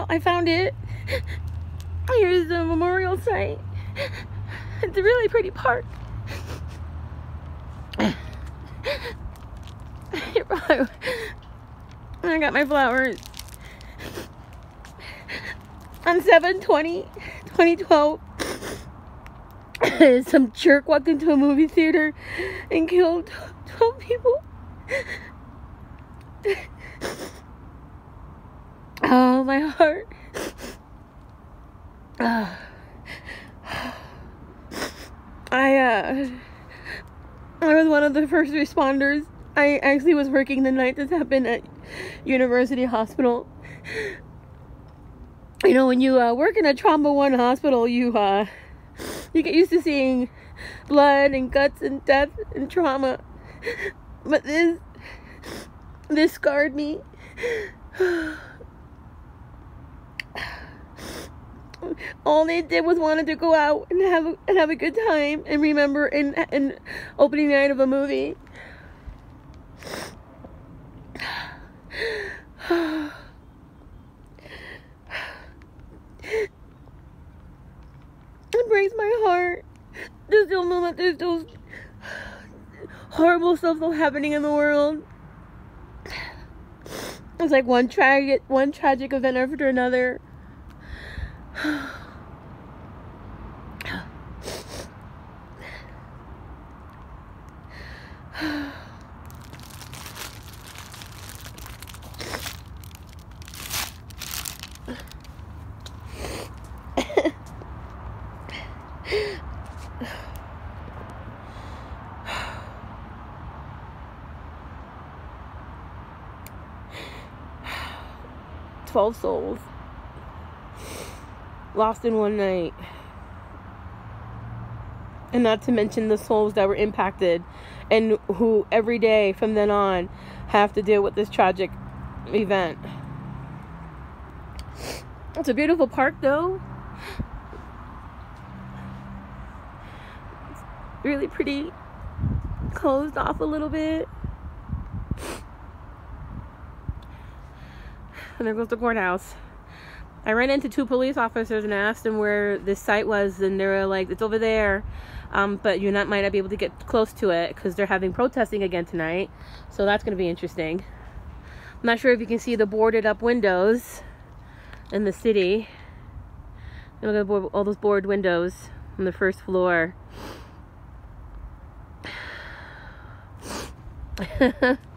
Well, I found it. Here's the memorial site. It's a really pretty park. I got my flowers. On 7 20 2012, some jerk walked into a movie theater and killed 12 people. My heart. Uh, I, uh, I was one of the first responders. I actually was working the night this happened at University Hospital. You know, when you uh, work in a trauma one hospital, you uh, you get used to seeing blood and guts and death and trauma. But this this scarred me. all they did was wanted to go out and have a, and have a good time and remember in in opening night of a movie. It breaks my heart to still know that there's those horrible stuff still happening in the world. It's like one tragic one tragic event after another. Twelve souls lost in one night. And not to mention the souls that were impacted and who every day from then on have to deal with this tragic event. It's a beautiful park though. It's really pretty closed off a little bit. And there goes the courthouse. I ran into two police officers and I asked them where this site was, and they were like, "It's over there." Um, but you not might not be able to get close to it because they're having protesting again tonight. So that's going to be interesting. I'm not sure if you can see the boarded up windows in the city. Look at all those board windows on the first floor.